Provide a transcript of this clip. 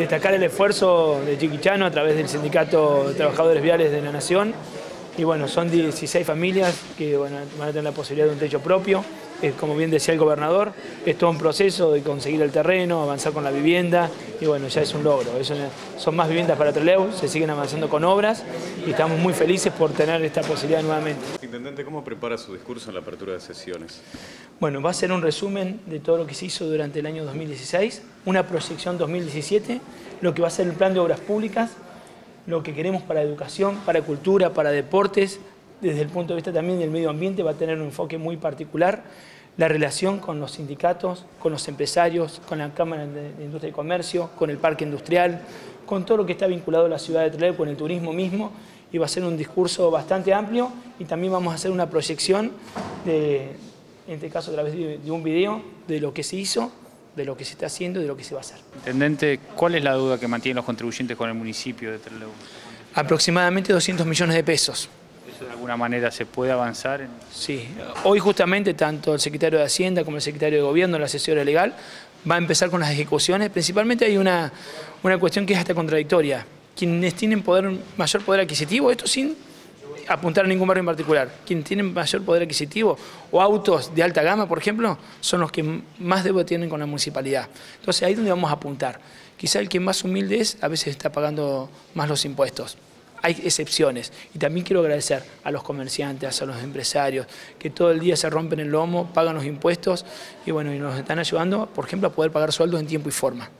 destacar el esfuerzo de Chiquichano a través del Sindicato de Trabajadores Viales de la Nación. Y bueno, son 16 familias que van a tener la posibilidad de un techo propio como bien decía el gobernador, es todo un proceso de conseguir el terreno, avanzar con la vivienda y bueno, ya es un logro. son más viviendas para Trelew, se siguen avanzando con obras y estamos muy felices por tener esta posibilidad nuevamente. Intendente, ¿cómo prepara su discurso en la apertura de sesiones? Bueno, va a ser un resumen de todo lo que se hizo durante el año 2016, una proyección 2017, lo que va a ser el plan de obras públicas, lo que queremos para educación, para cultura, para deportes, desde el punto de vista también del medio ambiente va a tener un enfoque muy particular, la relación con los sindicatos, con los empresarios, con la Cámara de Industria y Comercio, con el parque industrial, con todo lo que está vinculado a la ciudad de Trelew, con el turismo mismo, y va a ser un discurso bastante amplio y también vamos a hacer una proyección, de, en este caso a través de un video, de lo que se hizo, de lo que se está haciendo y de lo que se va a hacer. Intendente, ¿cuál es la duda que mantienen los contribuyentes con el municipio de Trelew? Aproximadamente 200 millones de pesos de alguna manera se puede avanzar? Sí, hoy justamente tanto el secretario de Hacienda como el secretario de Gobierno, la asesora legal, va a empezar con las ejecuciones. Principalmente hay una, una cuestión que es hasta contradictoria. Quienes tienen poder, mayor poder adquisitivo, esto sin apuntar a ningún barrio en particular, quienes tienen mayor poder adquisitivo o autos de alta gama, por ejemplo, son los que más deuda tienen con la municipalidad. Entonces ahí es donde vamos a apuntar. Quizá el que más humilde es, a veces está pagando más los impuestos hay excepciones. Y también quiero agradecer a los comerciantes, a los empresarios, que todo el día se rompen el lomo, pagan los impuestos y bueno, y nos están ayudando, por ejemplo, a poder pagar sueldos en tiempo y forma.